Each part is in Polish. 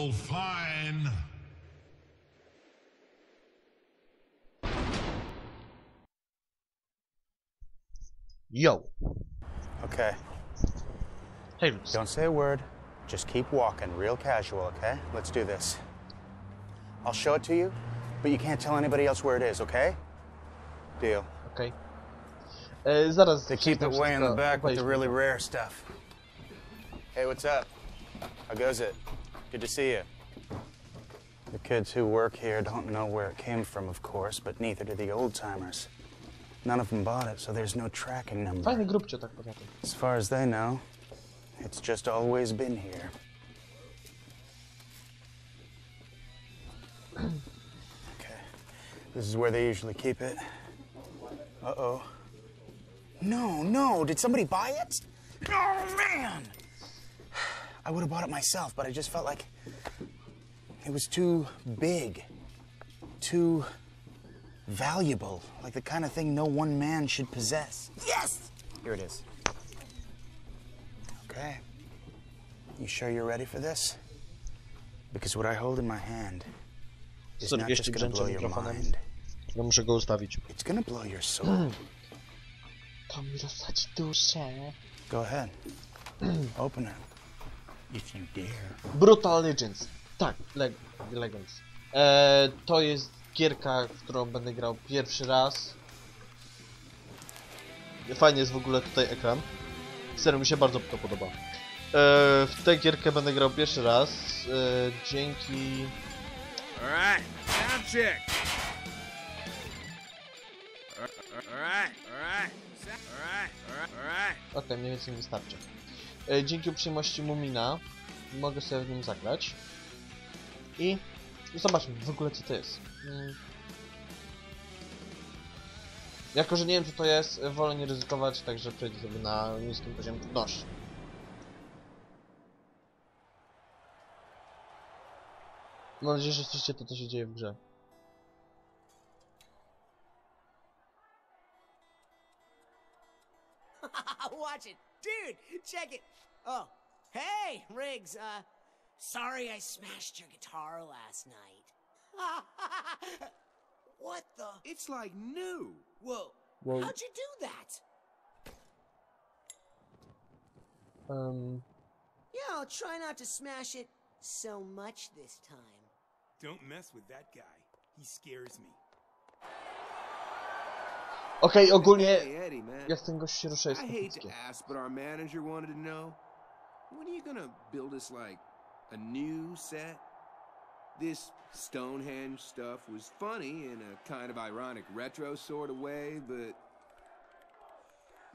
Oh, fine. Yo! Okay, Hej, Lucy. don't say a word. Just keep walking, real casual, okay? Let's do this. I'll show it to you, but you can't tell anybody else where it is, okay? Deal. Okej. E, Zaraz... They keep it way in the back with the really rare stuff. Hey, what's up? How goes it? Good to see you. The kids who work here don't know where it came from, of course, but neither do the old timers. None of them bought it, so there's no tracking number. Fajny grupcie tak poza tym. As far as they know, it's just always been here. Okay, this is where they usually keep it. Uh oh. No, no, did somebody buy it? Oh, man! I would have bought it myself, but I just felt like it was too big, too valuable, like the kind of thing no one man should possess. Yes! Here it is. Okay. You sure you're ready for this? Because what I hold in my hand is not just gonna blow your mikrofonem. mind. No muszę go ustawić. It's gonna blow your soul. Hmm. To mi rozsadzi duszę. Go ahead. Hmm. Open it. If you dare. Brutal Legends. Tak, Leg Legends. E, to jest gierka, w którą będę grał pierwszy raz. Fajnie jest w ogóle tutaj ekran. Serio mi się bardzo to podoba. E, w tę gierkę będę grał pierwszy raz. E, dzięki... Alright, sound check. Alright, alright, alright, alright, alright. Okej, mniej więcej mi wystarczy. E, dzięki uprzejmości Mumina mogę sobie w nim zagrać. I zobaczmy w ogóle co to jest. Mm. Jako, że nie wiem co to jest, wolę nie ryzykować, także przejdę sobie na niskim poziomie trudności. Mam nadzieję, że słyszycie to, co się dzieje w grze. Check it. Oh, hey, Riggs. Uh, sorry I smashed your guitar last night. what the? It's like new. Whoa. Whoa. How'd you do that? Um, Yeah, I'll try not to smash it so much this time. Don't mess with that guy. He scares me. Okej, ogólnie Hey, Eddie, man. jak ten gość się rusza jest I hate to ask, but our manager wanted to know when are you gonna build us like a new set? This Stonehenge stuff was funny in a kind of ironic retro sort of way, but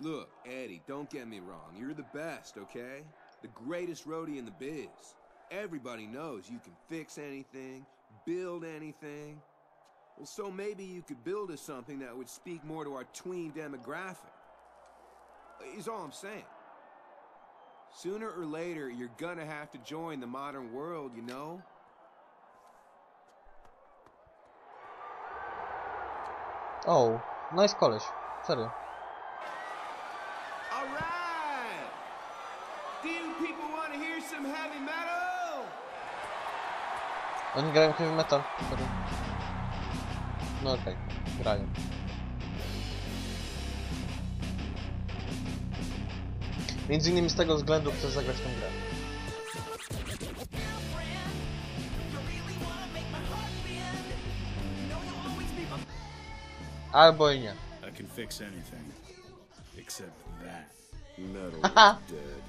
look, Eddie, don't get me wrong. You're the best, okay? The greatest roadie in the biz. Everybody knows you can fix anything, build anything. Well, so maybe you could build us something that would speak more to our tween demographic. Is all I'm saying. Sooner or later, you're gonna have to join the modern world, you know? Oh, nice college. Serio. All right! Do you people want to hear some heavy metal? Oni grają heavy metal. Serio. No okej, grają. Między innymi z tego względu chcę zagrać tę grę. Albo i nie. I can fix anything. Except that. Metal Haha. is dead.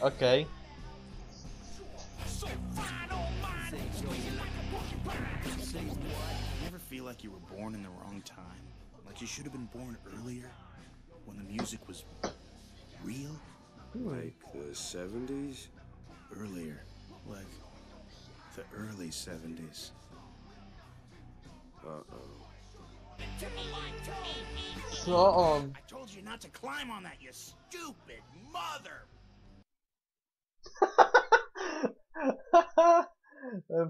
Okej. You ever feel like you were born in the wrong time? Like you should have been born earlier? When the music was real? Like the 70s? Earlier. Like the early 70s. Co on? I told you not to climb on that, you stupid mother!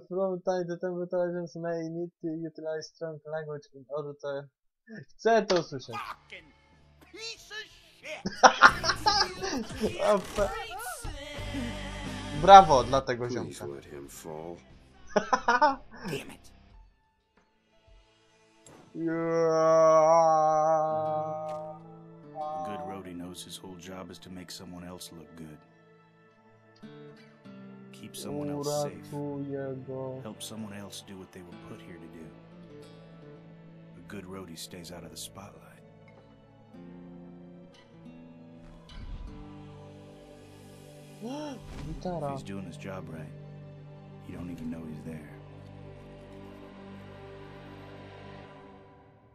From time to time intelligence may need to utilize strong language in order to... Chcę to usłyszeć. Fucking piece of! A fe- Brawo dla tego Please ziomka. let him fall. Damn it. A good roadie knows his whole job is to make someone else look good. Keep someone else safe. Help someone else do what they were put here to do. A good roadie stays out of the spotlight. If he's doing his job right, you don't even know he's there.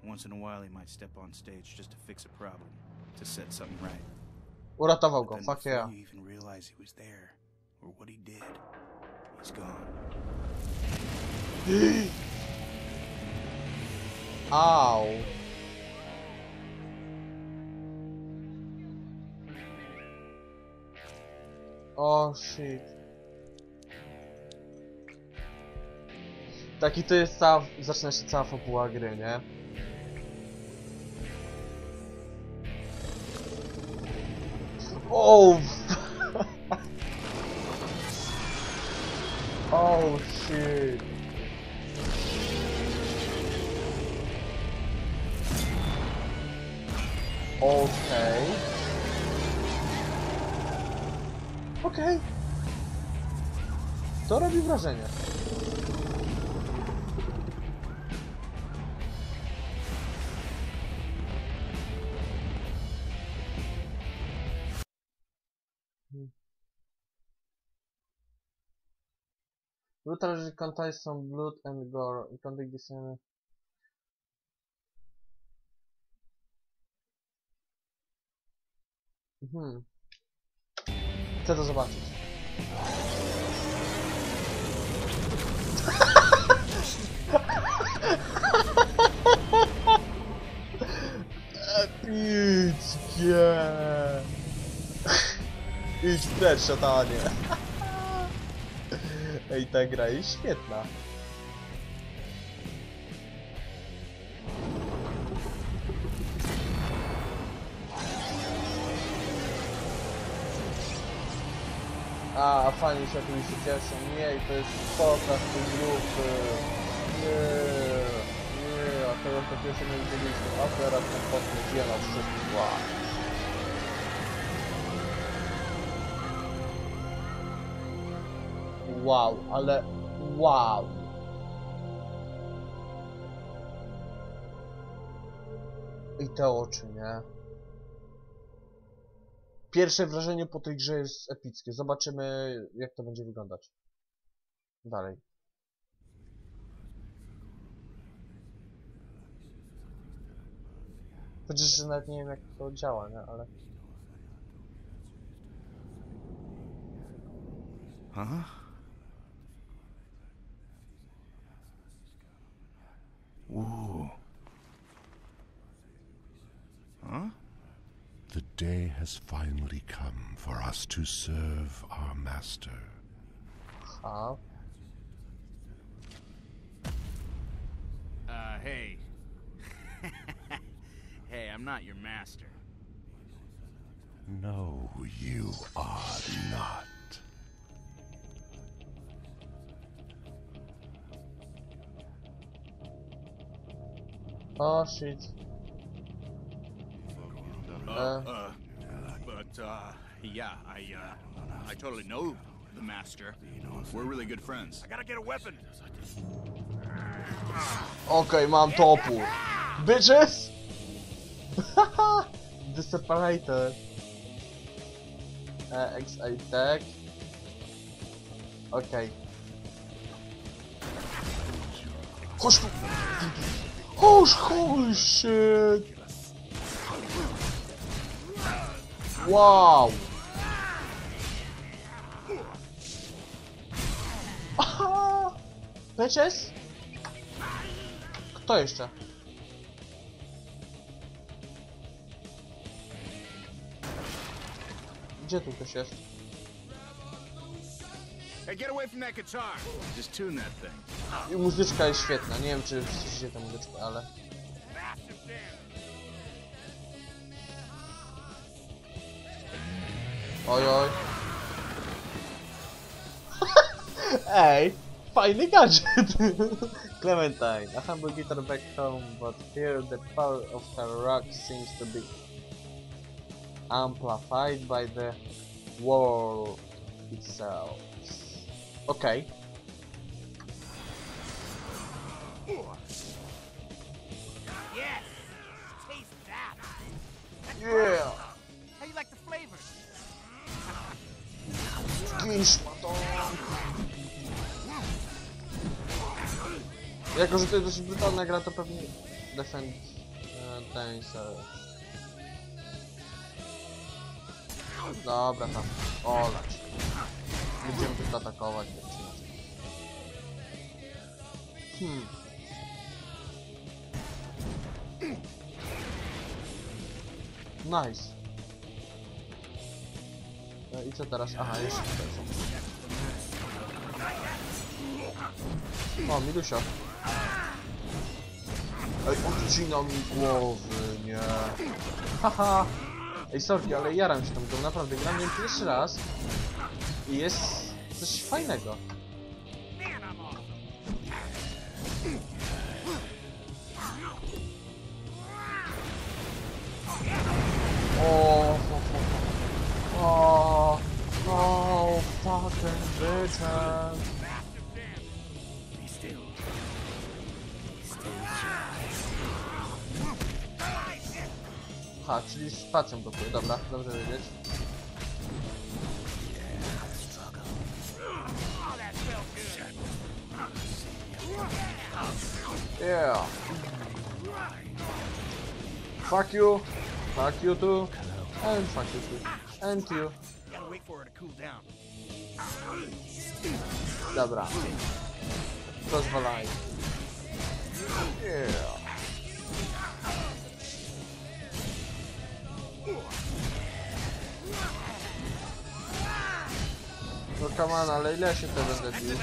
Once in a while, he might step on stage just to fix a problem, to set something right. Uratował But go, then fuck yeah. you even realize he was there, or what he did, he's gone. Au. O shit. Taki to jest cała, zaczyna się cała fabuła gry, nie? O! Oh shit. Okej. Okej. To robi wrażenie. Hmm. Brutal contains some blood and gore. This uh, Mhm. Chcę to zobaczyć. Epickie! Idź. Ej, ta gra jest świetna. A, fani się oczywiście cieszą. Nie, to jest pokaz tej grupy. Nie, nie, a teraz to pierwsze nie widzieliśmy. A teraz ten kosmos wie nas wszystkich. Wow. Wow, ale wow. I te oczy, nie? Pierwsze wrażenie po tej grze jest epickie. Zobaczymy, jak to będzie wyglądać. Dalej. Chociaż nawet nie wiem, jak to działa, nie? Ale... Huh? Whoa. Huh? The day has finally come for us to serve our master. A, Uh, hey. hey, I'm not your master. No, you are not. O shit. Uh, Uh. uh, but, uh, yeah, I, uh, I totally know the master. We're really good friends. I gotta get a weapon. Okej, mam topór. Bitches! The separator. E, XA tag. Okej. Chodź tu! Chodź, holy shit! Wow! Aha! Bitches? Kto jeszcze? Gdzie tu ktoś jest? Hey, get away from that guitar. Just tune that thing. I muzyczka jest świetna. Nie wiem, czy słyszycie tę muzyczkę, ale... Oj, oj. Ej, fajny gadżet! Clementine, a humble guitar back home, but here the power of her rock seems to be amplified by the wall itself. Okej. That! Yeah! How you like the flavor? Jako, że to jest dość brutalna gra, to pewnie Defend e, ten se... Dobra, tam. Olać. Będziemy tylko atakować. tak. Hmm. Nice. E, I co teraz? Aha, jeszcze tutaj są. O, Milusia. Ej, odcina mi głowy, nie. Haha. Ej, sorry, ale jaram się tą grą, naprawdę. Gram ją pierwszy raz i jest coś fajnego. O, o, o, fucking bitch. Aha, czyli spacją blokuje, dobra, dobrze wiedzieć. Yeah. Fuck you. Fuck you too. And fuck you too. And you. Gotta wait for her to cool down. Dobra. Pozwalaj. Yeah. No come on, ale ile się to będę bił?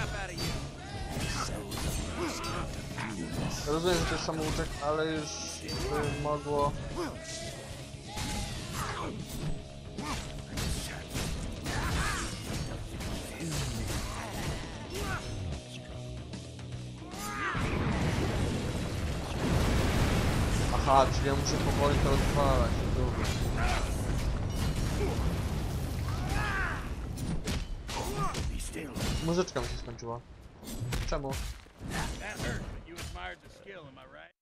Rozumiem, że to jest samouczek, ale już by mogło... Aha, czyli ja muszę powoli to odpalać, dobra. Muzyczka mi się skończyła. Czemu? Admired the skill, am I right?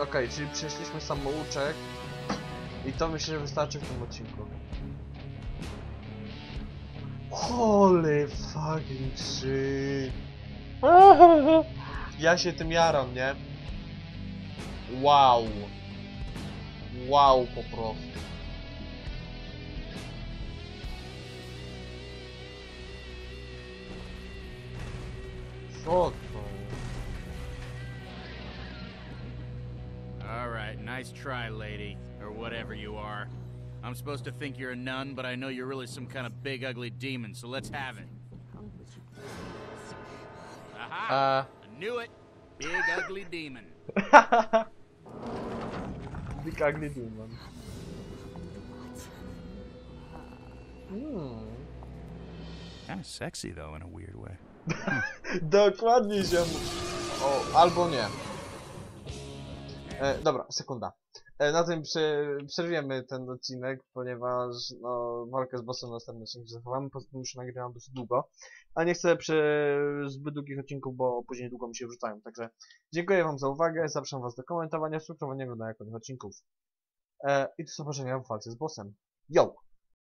Okej, czyli przeszliśmy samouczek i to myślę, że wystarczy w tym odcinku. Holy fucking shit. Ja się tym jaram, nie? Wow. Wow po prostu. Co to jest? All right, nice try, lady, or whatever you are. I'm supposed to think you're a nun, but I know you're really some kind of big, ugly demon, so let's have it. Aha! Uh, I knew it! Big, ugly demon. Big Ugly Demon. Hmm. Kind of sexy, though, in a weird way. Dokładnie ziom. O, albo nie. E, dobra, sekunda. E, na tym prze, przerwiemy ten odcinek, ponieważ no, walkę z bossem na następnym odcinku zachowamy, poza tym już nagrywam dosyć długo. A nie chcę przy zbyt długich odcinków, bo później długo mi się wrzucają. Także dziękuję wam za uwagę, zapraszam was do komentowania, subskrybowania na kolejnych odcinków. E, I do zobaczenia w walce z bossem. Yo!